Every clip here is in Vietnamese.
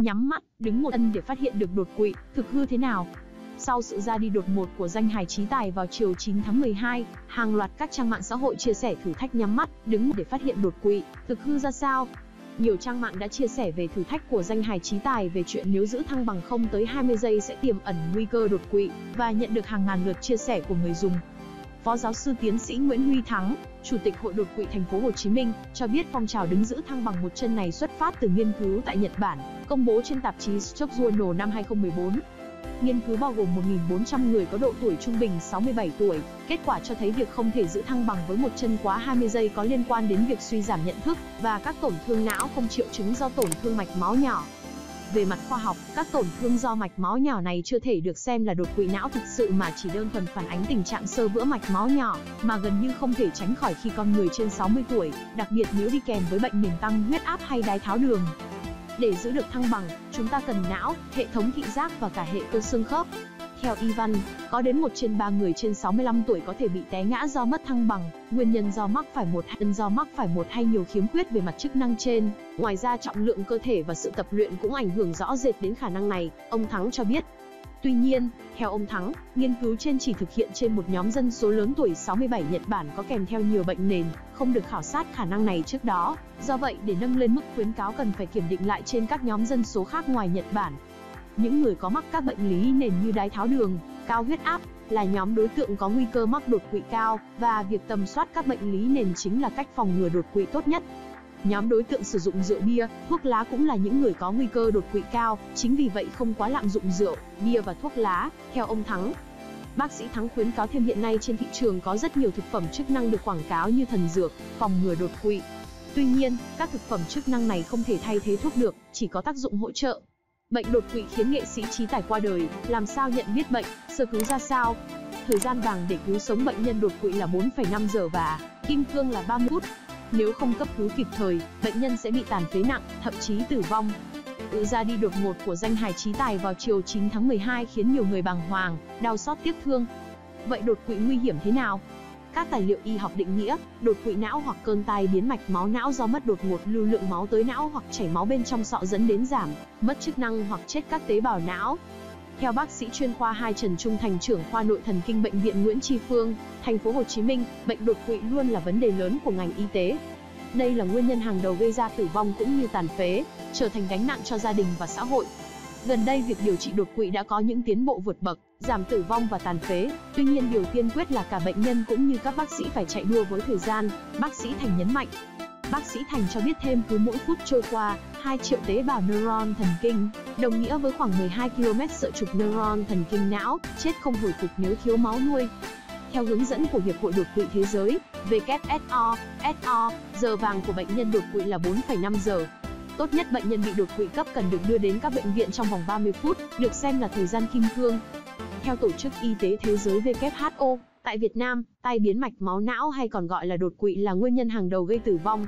Nhắm mắt, đứng một ân để phát hiện được đột quỵ, thực hư thế nào? Sau sự ra đi đột ngột của danh hài trí tài vào chiều 9 tháng 12, hàng loạt các trang mạng xã hội chia sẻ thử thách nhắm mắt, đứng để phát hiện đột quỵ, thực hư ra sao? Nhiều trang mạng đã chia sẻ về thử thách của danh hài trí tài về chuyện nếu giữ thăng bằng không tới 20 giây sẽ tiềm ẩn nguy cơ đột quỵ và nhận được hàng ngàn lượt chia sẻ của người dùng. Phó giáo sư tiến sĩ Nguyễn Huy Thắng, Chủ tịch Hội đột quỵ thành phố Hồ Chí Minh, cho biết phong trào đứng giữ thăng bằng một chân này xuất phát từ nghiên cứu tại Nhật Bản, công bố trên tạp chí Stroke Journal năm 2014. Nghiên cứu bao gồm 1.400 người có độ tuổi trung bình 67 tuổi. Kết quả cho thấy việc không thể giữ thăng bằng với một chân quá 20 giây có liên quan đến việc suy giảm nhận thức và các tổn thương não không triệu chứng do tổn thương mạch máu nhỏ. Về mặt khoa học, các tổn thương do mạch máu nhỏ này chưa thể được xem là đột quỵ não thực sự mà chỉ đơn thuần phản ánh tình trạng sơ vữa mạch máu nhỏ, mà gần như không thể tránh khỏi khi con người trên 60 tuổi, đặc biệt nếu đi kèm với bệnh nền tăng huyết áp hay đái tháo đường. Để giữ được thăng bằng, chúng ta cần não, hệ thống thị giác và cả hệ cơ xương khớp. Theo Ivan, có đến một trên ba người trên 65 tuổi có thể bị té ngã do mất thăng bằng, nguyên nhân do mắc phải một hay do mắc phải một hay nhiều khiếm khuyết về mặt chức năng trên. Ngoài ra trọng lượng cơ thể và sự tập luyện cũng ảnh hưởng rõ rệt đến khả năng này, ông Thắng cho biết. Tuy nhiên, theo ông Thắng, nghiên cứu trên chỉ thực hiện trên một nhóm dân số lớn tuổi 67 Nhật Bản có kèm theo nhiều bệnh nền, không được khảo sát khả năng này trước đó. Do vậy, để nâng lên mức khuyến cáo cần phải kiểm định lại trên các nhóm dân số khác ngoài Nhật Bản. Những người có mắc các bệnh lý nền như đái tháo đường, cao huyết áp là nhóm đối tượng có nguy cơ mắc đột quỵ cao và việc tầm soát các bệnh lý nền chính là cách phòng ngừa đột quỵ tốt nhất. Nhóm đối tượng sử dụng rượu bia, thuốc lá cũng là những người có nguy cơ đột quỵ cao, chính vì vậy không quá lạm dụng rượu, bia và thuốc lá, theo ông Thắng. Bác sĩ Thắng khuyến cáo thêm hiện nay trên thị trường có rất nhiều thực phẩm chức năng được quảng cáo như thần dược, phòng ngừa đột quỵ. Tuy nhiên, các thực phẩm chức năng này không thể thay thế thuốc được, chỉ có tác dụng hỗ trợ. Bệnh đột quỵ khiến nghệ sĩ trí tài qua đời, làm sao nhận biết bệnh, sơ cứu ra sao? Thời gian vàng để cứu sống bệnh nhân đột quỵ là 4,5 giờ và kim cương là 30 phút. Nếu không cấp cứu kịp thời, bệnh nhân sẽ bị tàn phế nặng, thậm chí tử vong. sự ra đi đột ngột của danh hài trí tài vào chiều 9 tháng 12 khiến nhiều người bàng hoàng, đau xót tiếc thương. Vậy đột quỵ nguy hiểm thế nào? Các tài liệu y học định nghĩa, đột quỵ não hoặc cơn tai biến mạch máu não do mất đột ngột lưu lượng máu tới não hoặc chảy máu bên trong sọ dẫn đến giảm, mất chức năng hoặc chết các tế bào não. Theo bác sĩ chuyên khoa 2 Trần Trung Thành trưởng khoa nội thần kinh bệnh viện Nguyễn Tri Phương, thành phố Hồ Chí Minh, bệnh đột quỵ luôn là vấn đề lớn của ngành y tế. Đây là nguyên nhân hàng đầu gây ra tử vong cũng như tàn phế, trở thành gánh nặng cho gia đình và xã hội. Gần đây việc điều trị đột quỵ đã có những tiến bộ vượt bậc, giảm tử vong và tàn phế. Tuy nhiên điều tiên quyết là cả bệnh nhân cũng như các bác sĩ phải chạy đua với thời gian, bác sĩ Thành nhấn mạnh. Bác sĩ Thành cho biết thêm cứ mỗi phút trôi qua, 2 triệu tế bào neuron thần kinh, đồng nghĩa với khoảng 12 km sợi trục neuron thần kinh não, chết không hồi phục nếu thiếu máu nuôi. Theo hướng dẫn của Hiệp hội đột quỵ thế giới, WSO, SO, giờ vàng của bệnh nhân đột quỵ là 4,5 giờ. Tốt nhất bệnh nhân bị đột quỵ cấp cần được đưa đến các bệnh viện trong vòng 30 phút, được xem là thời gian kim cương. Theo Tổ chức Y tế Thế giới WHO, tại Việt Nam, tai biến mạch máu não hay còn gọi là đột quỵ là nguyên nhân hàng đầu gây tử vong.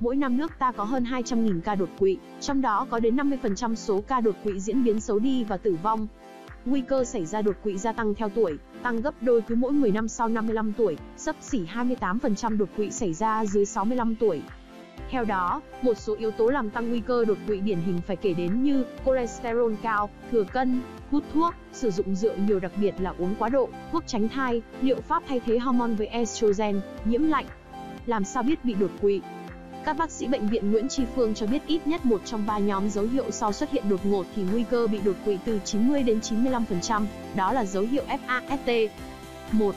Mỗi năm nước ta có hơn 200.000 ca đột quỵ, trong đó có đến 50% số ca đột quỵ diễn biến xấu đi và tử vong. Nguy cơ xảy ra đột quỵ gia tăng theo tuổi, tăng gấp đôi cứ mỗi 10 năm sau 55 tuổi, sấp xỉ 28% đột quỵ xảy ra dưới 65 tuổi. Theo đó, một số yếu tố làm tăng nguy cơ đột quỵ điển hình phải kể đến như cholesterol cao, thừa cân, hút thuốc, sử dụng rượu nhiều đặc biệt là uống quá độ, thuốc tránh thai, liệu pháp thay thế hormone với estrogen, nhiễm lạnh. Làm sao biết bị đột quỵ? Các bác sĩ bệnh viện Nguyễn Tri Phương cho biết ít nhất một trong ba nhóm dấu hiệu sau xuất hiện đột ngột thì nguy cơ bị đột quỵ từ 90 đến 95%, đó là dấu hiệu FAST. 1.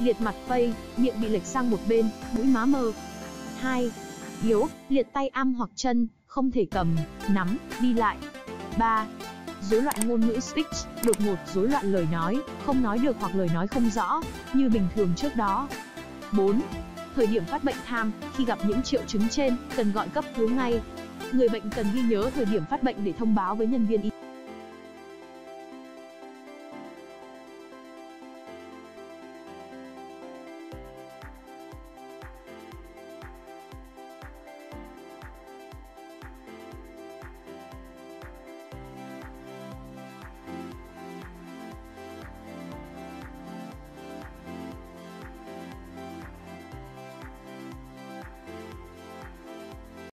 Liệt mặt phây, miệng bị lệch sang một bên, mũi má mờ. 2. Yếu, liệt tay am hoặc chân, không thể cầm, nắm, đi lại. 3. Rối loạn ngôn ngữ speech, đột ngột rối loạn lời nói, không nói được hoặc lời nói không rõ, như bình thường trước đó. 4. Thời điểm phát bệnh tham, khi gặp những triệu chứng trên, cần gọi cấp cứu ngay. Người bệnh cần ghi nhớ thời điểm phát bệnh để thông báo với nhân viên y